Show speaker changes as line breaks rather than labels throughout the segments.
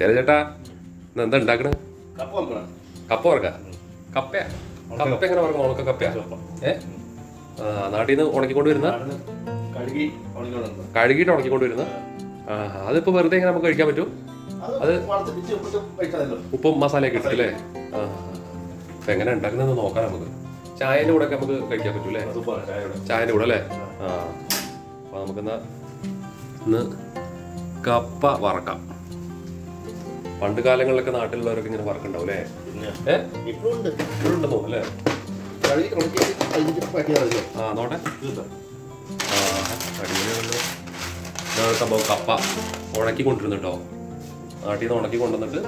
ചേട്ടാ ചേട്ടാ ഇന്ന് എന്താ ഉണ്ടാക്കണേ
കപ്പ വെക്കണം.
കപ്പയാ? കപ്പ എങ്ങനെ വറക്കണം? ഉണക്ക കപ്പയാ? ഏ? നാട്ടിൽ നിന്ന് ഉണക്കിക്കൊണ്ട് വരുന്ന കഴുകിയിട്ട് ഉണക്കിക്കൊണ്ട് വരുന്ന ആ അതിപ്പോ വെറുതെ എങ്ങനെ നമുക്ക് കഴിക്കാൻ പറ്റും?
അത്
ഉപ്പും മസാലയൊക്കെ ഇട്ടില്ലേ ആ അപ്പൊ എങ്ങനെ ഉണ്ടാക്കുന്നതെന്ന് നോക്കാം നമുക്ക്. ചായന്റെ കൂടെ ഒക്കെ നമുക്ക് കഴിക്കാൻ പറ്റൂ അല്ലേ? ചായന്റെ കൂടെ അല്ലേ? ആ. അപ്പൊ നമുക്കെന്നാ ഇന്ന് കപ്പ വറക്കാം. പണ്ട് കാലങ്ങളിലൊക്കെ നാട്ടിലുള്ളവരൊക്കെ ഇങ്ങനെ വറക്കുണ്ടാവും അല്ലേ?
പിന്നെ.
ഏ?
ഇപ്പോഴും ഉണ്ട്
ഇപ്പോഴുണ്ടെന്ന് തോന്നുന്നു അല്ലേ? ആ നോട്ടെ സംഭവം കപ്പ. ഉണക്കി കൊണ്ടിരുന്നുണ്ടോ നാട്ടിൽ നിന്ന് ഉണക്കി കൊണ്ടുവന്നിട്ട്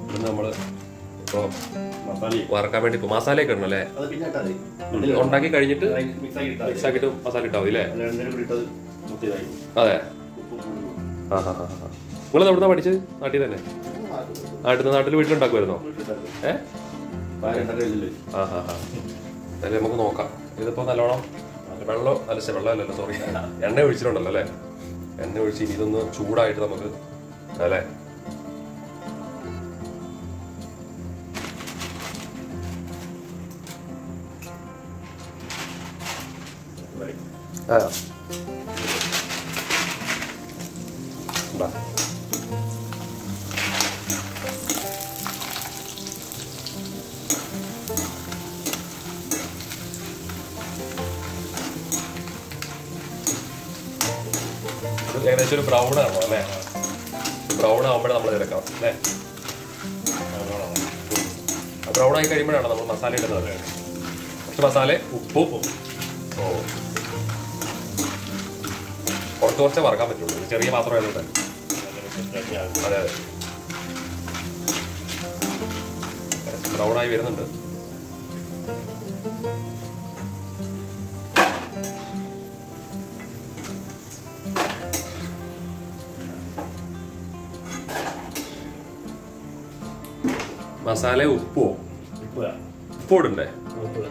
ഇവിടുന്ന് നമ്മൾ ഇപ്പൊ
മസാലയും.
വറക്കാൻ വേണ്ടി ഇപ്പൊ മസാലയൊക്കെ ഇടണം അല്ലേ? ഉണ്ടാക്കി കഴിഞ്ഞിട്ട്
മിക്സ് ആക്കി ഇട്ടാൽ
മിക്സ് ആക്കിയിട്ട് മസാല ഇട്ടാവും അല്ല? അതെ. ആ ഹാ ഹാ ഹാ. നിങ്ങൾ എവിടുന്നാ പഠിച്ചത്? നാട്ടിൽ തന്നെ? നാട്ടിൽ നാട്ടിൽ വീട്ടിലുണ്ടാക്കുമായിരുന്നോ ഏ?
പാലുണ്ടാക്കില്ല
ആ ഹാ ഹാ. അല്ലേ നമുക്ക് നോക്കാം. ഇതിപ്പോ നല്ലോണം വെള്ളം അല്ല വെള്ളമല്ലല്ലോ സോറി എണ്ണ ഒഴിച്ചിട്ടുണ്ടല്ലോ അല്ലേ? എണ്ണ ഒഴിച്ച് ഇനി ഇതൊന്ന് ചൂടായിട്ട് നമുക്ക് അല്ലേ? ആ. ഏകദേശം ഒരു ബ്രൗൺ ആണോ അല്ലേ? ബ്രൗൺ ആകുമ്പോഴേ നമ്മൾ ഇറക്കണം അല്ലേ? ബ്രൗൺ ആയി കഴിയുമ്പോഴാണ് നമ്മൾ മസാല ഇടുന്നത് കുറച്ച് മസാല ഉപ്പ്. ഓ. കുറച്ച് കുറച്ചേ വറക്കാൻ പറ്റുള്ളൂ ചെറിയ പാത്രം ആയതുകൊണ്ട്. അതെ അതെ. ബ്രൗൺ ആയി വരുന്നുണ്ട്. മസാല ഉപ്പോ
ഉപ്പ് ഉപ്പ്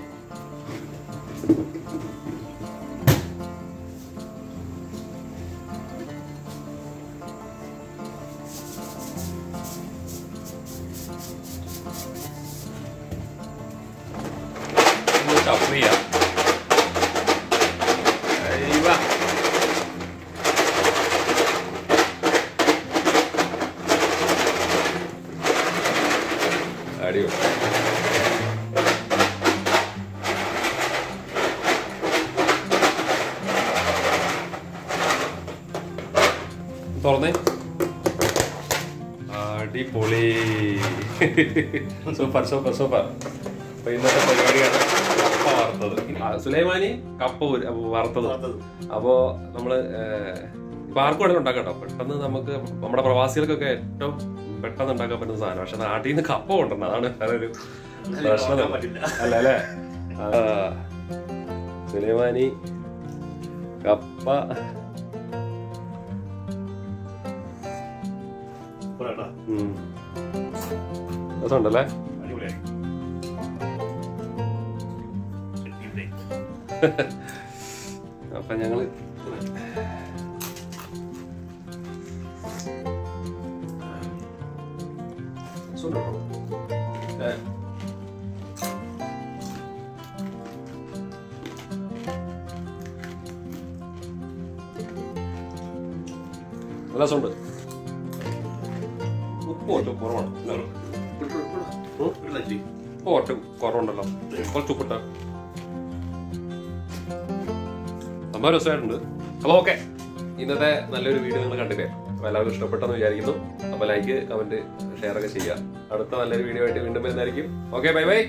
ഷഫിൾ ചെയ്യാം. തുറന്നേ. അടിപൊളി. Super super super. അപ്പൊ ഇന്നത്തെ പരിപാടിയാണ് കപ്പ വറുത്തത്. സുലൈമാനി കപ്പ ഒരു- വറുത്തത്. അപ്പോ നമ്മൾ ഇപ്പൊ ആർക്കും വേണമെങ്കിലും ഉണ്ടാക്കാം കേട്ടോ. പെട്ടെന്ന് നമുക്ക് നമ്മുടെ പ്രവാസികൾക്കൊക്കെ ഏറ്റവും പെട്ടെന്ന് ഉണ്ടാക്കാൻ പറ്റുന്ന സാധനം. പക്ഷെ നാട്ടിൽ നിന്ന് കപ്പ കൊണ്ടുവരണം. അതാണ് വേറൊരു പ്രശ്നം. അല്ല അല്ലേ? സുലൈമാനി കപ്പ രസമുണ്ടല്ലേ? അപ്പൊ ഞങ്ങൾ രസമുണ്ട്. കുറച്ച് കുറവാണ്. കുറച്ച് കുറവുണ്ടല്ലോ. കുറച്ച് ഉപ്പിട്ട. സംഭവം രസമായിട്ടുണ്ട്. അപ്പോൾ ഓക്കെ. ഇന്നത്തെ നല്ലൊരു വീഡിയോ നിങ്ങൾ കണ്ടില്ലേ? അപ്പോൾ എല്ലാവരും ഇഷ്ടപ്പെട്ടെന്ന് വിചാരിക്കുന്നു. അപ്പോൾ ലൈക്ക് കമന്റ് ഷെയർ ഒക്കെ ചെയ്യുക. അടുത്ത നല്ലൊരു വീഡിയോ ആയിട്ട് വീണ്ടും വരുന്നതായിരിക്കും. Okay bye bye